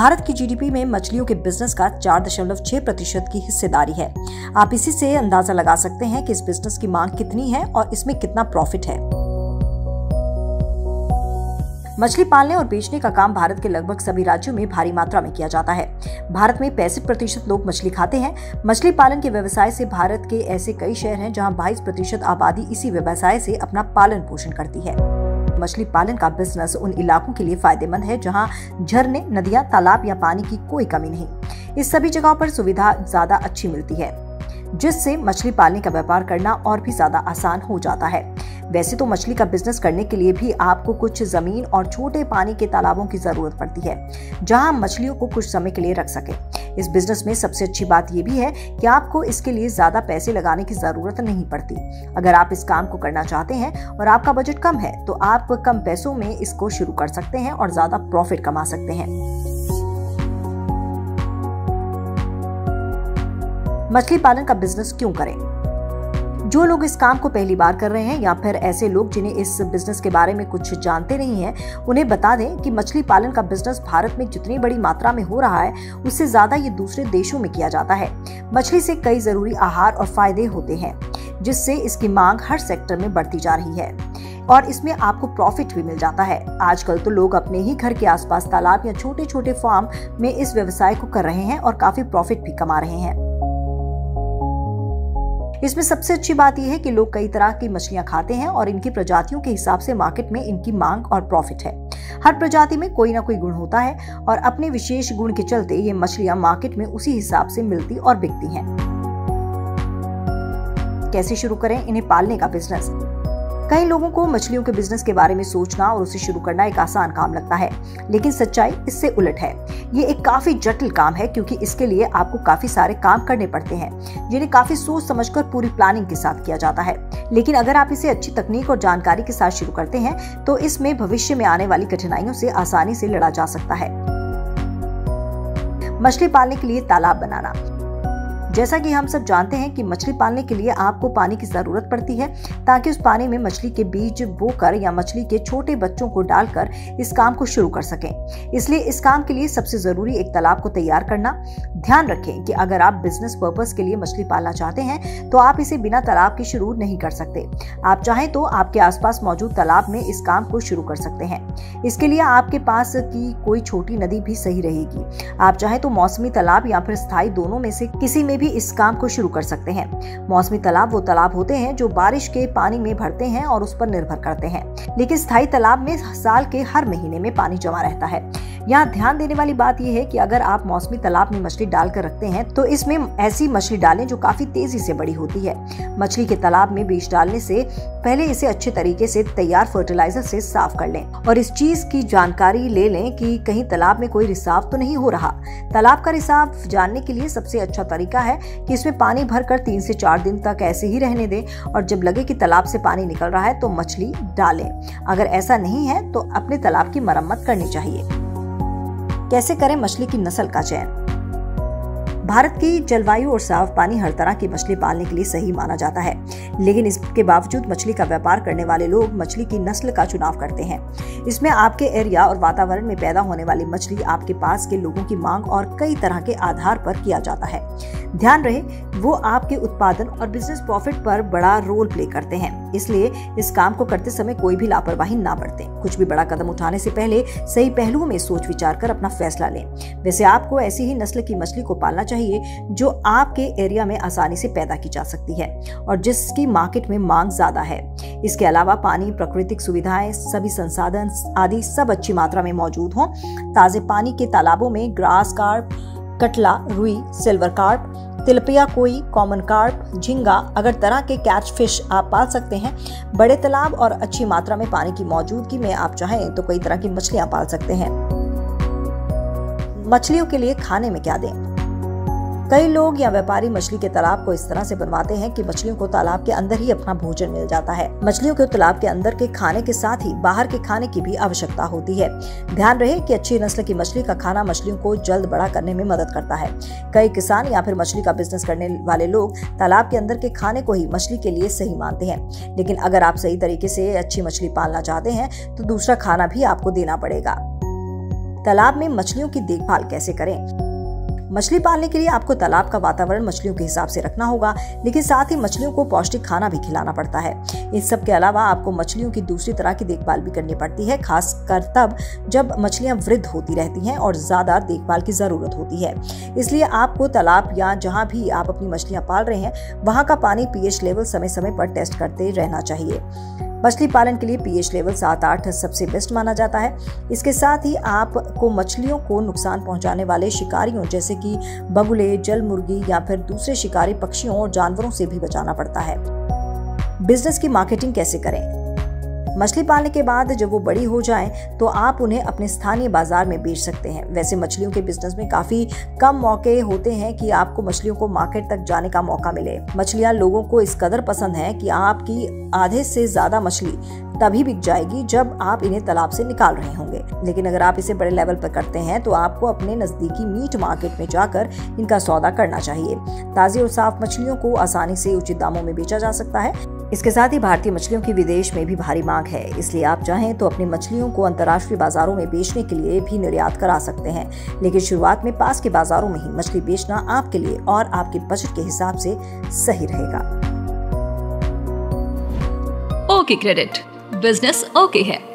भारत की जीडीपी में मछलियों के बिज़नेस का चार दशमलव छह प्रतिशत की हिस्सेदारी है। आप इसी से अंदाज़ा लगा सकते हैं कि इस बिज़नेस की मांग कितनी है और इसमें कितना प्रॉफिट है। मछली पालने और बेचने का काम भारत के लगभग सभी राज्यों में भारी मात्रा में किया जाता है। भारत में पैंसठ प्रतिशत लोग मछली खाते हैं। मछली पालन के व्यवसाय से भारत के ऐसे कई शहर हैं जहाँ 22 प्रतिशत आबादी इसी व्यवसाय से अपना पालन पोषण करती है। मछली पालन का बिज़नेस उन इलाकों के लिए फ़ायदेमंद है, जहाँ झरने, नदियाँ, तालाब या पानी की कोई कमी नहीं। इस सभी जगहों पर सुविधा ज़्यादा अच्छी मिलती है, जिससे मछली पालने का व्यापार करना और भी ज़्यादा आसान हो जाता है। वैसे तो मछली का बिज़नेस करने के लिए भी आपको कुछ ज़मीन और छोटे पानी के तालाबों की ज़रूरत पड़ती है, जहाँ मछलियों को कुछ समय के लिए रख सके। इस बिज़नेस में सबसे अच्छी बात यह भी है कि आपको इसके लिए ज़्यादा पैसे लगाने की ज़रूरत नहीं पड़ती। अगर आप इस काम को करना चाहते हैं और आपका बजट कम है तो आप कम पैसों में इसको शुरू कर सकते हैं और ज़्यादा प्रॉफिट कमा सकते हैं। मछली पालन का बिज़नेस क्यों करें? जो लोग इस काम को पहली बार कर रहे हैं या फिर ऐसे लोग जिन्हें इस बिज़नेस के बारे में कुछ जानते नहीं हैं, उन्हें बता दें कि मछली पालन का बिज़नेस भारत में जितनी बड़ी मात्रा में हो रहा है, उससे ज़्यादा ये दूसरे देशों में किया जाता है। मछली से कई ज़रूरी आहार और फ़ायदे होते हैं, जिससे इसकी मांग हर सेक्टर में बढ़ती जा रही है। और इसमें आपको प्रॉफिट भी मिल जाता है। आजकल तो लोग अपने ही घर के आसपास तालाब या छोटे छोटे फार्म में इस व्यवसाय को कर रहे हैं और काफ़ी प्रॉफिट भी कमा रहे हैं। इसमें सबसे अच्छी बात यह है कि लोग कई तरह की मछलियाँ खाते हैं और इनकी प्रजातियों के हिसाब से मार्केट में इनकी मांग और प्रॉफिट है। हर प्रजाति में कोई ना कोई गुण होता है और अपने विशेष गुण के चलते ये मछलियाँ मार्केट में उसी हिसाब से मिलती और बिकती है। कैसे शुरू करें? इन्हें पालने का बिज़नेस कई लोगों को मछलियों के बिज़नेस के बारे में सोचना और उसे शुरू करना एक आसान काम लगता है, लेकिन सच्चाई इससे उलट है। ये एक काफ़ी जटिल काम है, क्योंकि इसके लिए आपको काफ़ी सारे काम करने पड़ते हैं, जिन्हें काफ़ी सोच समझकर पूरी प्लानिंग के साथ किया जाता है। लेकिन अगर आप इसे अच्छी तकनीक और जानकारी के साथ शुरू करते हैं तो इसमें भविष्य में आने वाली कठिनाइयों से आसानी से लड़ा जा सकता है। मछली पालने के लिए तालाब बनाना। जैसा कि हम सब जानते हैं कि मछली पालने के लिए आपको पानी की ज़रूरत पड़ती है, ताकि उस पानी में मछली के बीज बोकर या मछली के छोटे बच्चों को डालकर इस काम को शुरू कर सकें। इसलिए इस काम के लिए सबसे ज़रूरी एक तालाब को तैयार करना। ध्यान रखें कि अगर आप बिज़नेस पर्पज के लिए मछली पालना चाहते हैं तो आप इसे बिना तालाब के शुरू नहीं कर सकते। आप चाहें तो आपके आसपास मौजूद तालाब में इस काम को शुरू कर सकते हैं। इसके लिए आपके पास की कोई छोटी नदी भी सही रहेगी। आप चाहे तो मौसमी तालाब या फिर स्थायी दोनों में से किसी में भी इस काम को शुरू कर सकते हैं। मौसमी तालाब वो तालाब होते हैं जो बारिश के पानी में भरते हैं और उस पर निर्भर करते हैं। लेकिन स्थायी तालाब में साल के हर महीने में पानी जमा रहता है। यहाँ ध्यान देने वाली बात यह है कि अगर आप मौसमी तालाब में मछली डालकर रखते हैं तो इसमें ऐसी मछली डालें जो काफ़ी तेज़ी से बड़ी होती है। मछली के तालाब में बीज डालने से पहले इसे अच्छे तरीके से तैयार फर्टिलाइज़र से साफ़ कर लें और इस चीज़ की जानकारी ले लें कि कहीं तालाब में कोई रिसाव तो नहीं हो रहा। तालाब का रिसाव जानने के लिए सबसे अच्छा तरीका है कि इसमें पानी भरकर तीन से चार दिन तक ऐसे ही रहने दें और जब लगे कि तालाब से पानी निकल रहा है तो मछली डालें। अगर ऐसा नहीं है तो अपने तालाब की मरम्मत करनी चाहिए। कैसे करें मछली की नस्ल का चयन? भारत की जलवायु और साफ़ पानी हर तरह की मछली पालने के लिए सही माना जाता है। लेकिन इसके बावजूद मछली का व्यापार करने वाले लोग मछली की नस्ल का चुनाव करते हैं। इसमें आपके एरिया और वातावरण में पैदा होने वाली मछली आपके पास के लोगों की मांग और कई तरह के आधार पर किया जाता है। ध्यान रहे, वो आपके उत्पादन और बिज़नेस प्रॉफिट पर बड़ा रोल प्ले करते हैं। इसलिए इस काम को करते समय कोई भी लापरवाही ना बरतें। कुछ भी बड़ा कदम उठाने से पहले सही पहलुओं में सोच विचार कर अपना फैसला लें। वैसे आपको ऐसी ही नस्ल की मछली को पालना चाहिए। जो आपके एरिया में आसानी से पैदा की जा सकती है और जिसकी मार्केट में मांग ज़्यादा है। इसके अलावा पानी, प्राकृतिक सुविधाएँ, सभी संसाधन आदि सब अच्छी मात्रा में मौजूद हों। ताजे पानी के तालाबों में ग्रास कार्प, कटला, रुई, silver carp, tilapia koi common carp झींगा, अगर तरह के कैच फ़िश आप पाल सकते हैं, बड़े तालाब और अच्छी मात्रा में पानी की मौजूदगी में आप चाहें तो कई तरह की मछलियाँ पाल सकते हैं। मछलियों के लिए खाने में क्या दें? कई लोग या व्यापारी मछली के तालाब को इस तरह से बनवाते हैं कि मछलियों को तालाब के अंदर ही अपना भोजन मिल जाता है। मछलियों को तालाब के अंदर के खाने के साथ ही बाहर के खाने की भी आवश्यकता होती है। ध्यान रहे कि अच्छी नस्ल की मछली का खाना मछलियों को जल्द बड़ा करने में मदद करता है। कई किसान या फिर मछली का बिज़नेस करने वाले लोग तालाब के अंदर के खाने को ही मछली के लिए सही मानते हैं। लेकिन अगर आप सही तरीके से अच्छी मछली पालना चाहते हैं तो दूसरा खाना भी आपको देना पड़ेगा। तालाब में मछलियों की देखभाल कैसे करें? मछली पालने के लिए आपको तालाब का वातावरण मछलियों के हिसाब से रखना होगा, लेकिन साथ ही मछलियों को पौष्टिक खाना भी खिलाना पड़ता है। इन सब के अलावा आपको मछलियों की दूसरी तरह की देखभाल भी करनी पड़ती है, खासकर तब जब मछलियाँ वृद्ध होती रहती हैं और ज़्यादा देखभाल की ज़रूरत होती है। इसलिए आपको तालाब या जहाँ भी आप अपनी मछलियाँ पाल रहे हैं, वहाँ का पानी पीएच लेवल समय समय पर टेस्ट करते रहना चाहिए। मछली पालन के लिए पीएच लेवल सात आठ सबसे बेस्ट माना जाता है। इसके साथ ही आपको मछलियों को नुकसान पहुँचाने वाले शिकारियों जैसे कि बगुले, जल मुर्गी या फिर दूसरे शिकारी पक्षियों और जानवरों से भी बचाना पड़ता है। बिज़नेस की मार्केटिंग कैसे करें? मछली पालने के बाद जब वो बड़ी हो जाए तो आप उन्हें अपने स्थानीय बाज़ार में बेच सकते हैं। वैसे मछलियों के बिज़नेस में काफ़ी कम मौके होते हैं कि आपको मछलियों को मार्केट तक जाने का मौका मिले। मछलियाँ लोगों को इस कदर पसंद है कि आपकी आधे से ज़्यादा मछली तभी बिक जाएगी जब आप इन्हें तालाब से निकाल रहे होंगे। लेकिन अगर आप इसे बड़े लेवल पर करते हैं तो आपको अपने नजदीकी मीट मार्केट में जाकर इनका सौदा करना चाहिए। ताज़ी और साफ़ मछलियों को आसानी से उचित दामों में बेचा जा सकता है। इसके साथ ही भारतीय मछलियों की विदेश में भी भारी मांग है। इसलिए आप चाहें तो अपनी मछलियों को अंतर्राष्ट्रीय बाजारों में बेचने के लिए भी निर्यात करा सकते हैं। लेकिन शुरुआत में पास के बाजारों में ही मछली बेचना आपके लिए और आपके बजट के हिसाब से सही रहेगा। Okay credit. बिज़नेस ओके है।